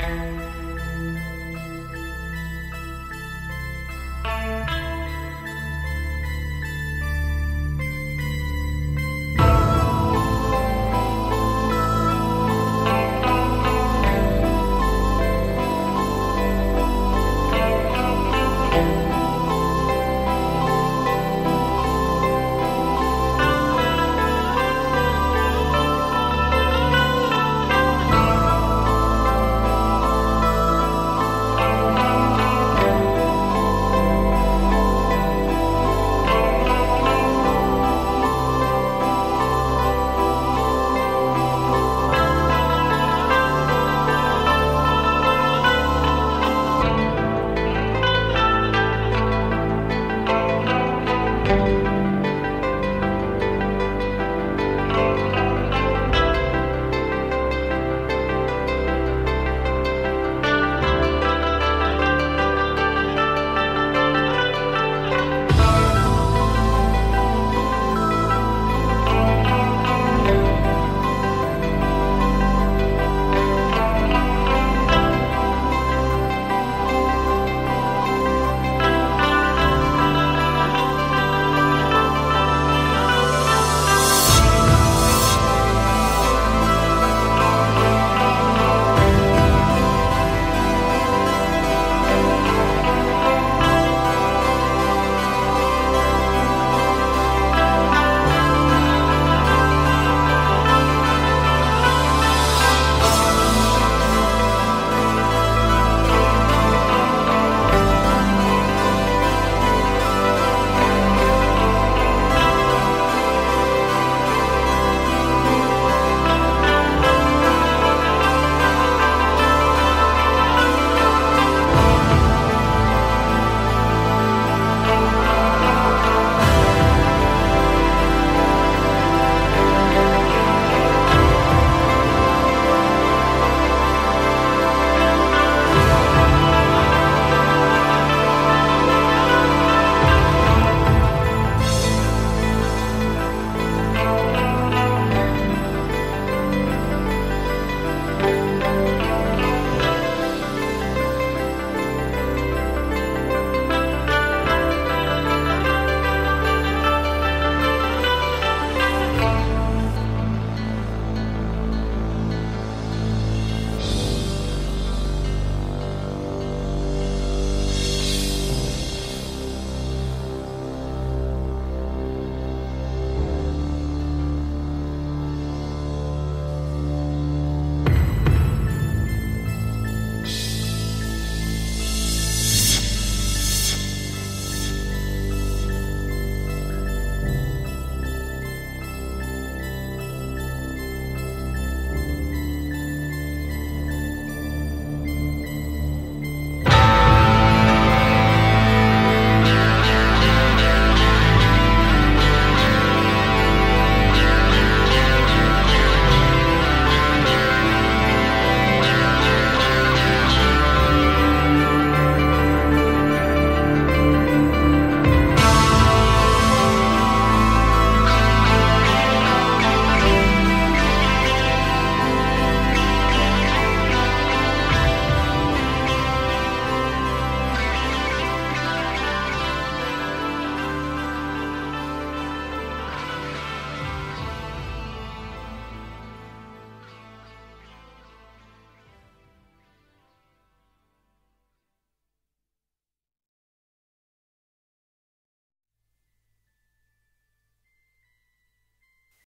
Bye.